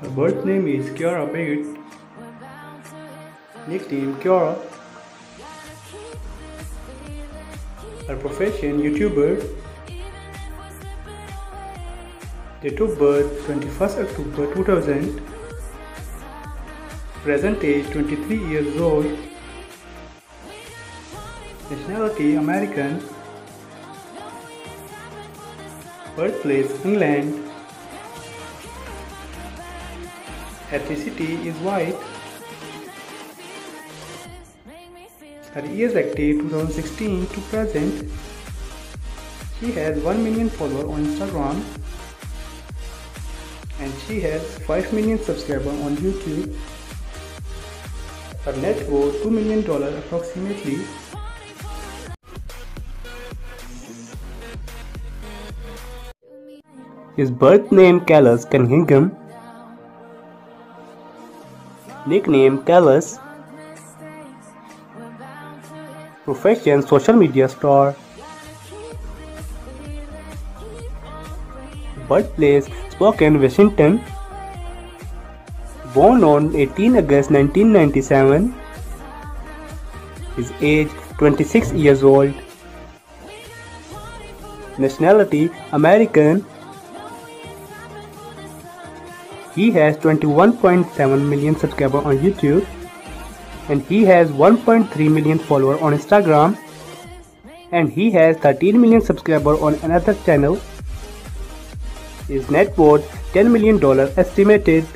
Her birth name is Kiera Baird, nickname Kiera. Her profession YouTuber. Date of birth 21st October 2000. Present age 23 years old. Nationality American. Birthplace England. Ethnicity is white. Her years active 2016 to present. She has 1 million followers on Instagram and she has 5 million subscribers on YouTube. Her net worth $2 million approximately. His birth name Caylus Cunningham. Nickname Caylus. Profession social media star. Birthplace Spokane, Washington. Born on 18 August 1997. His age 26 years old. Nationality American. He has 21.7 million subscribers on YouTube and he has 1.3 million followers on Instagram and he has 13 million subscribers on another channel. His net worth $10 million estimated